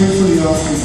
Мишель Сурьянский.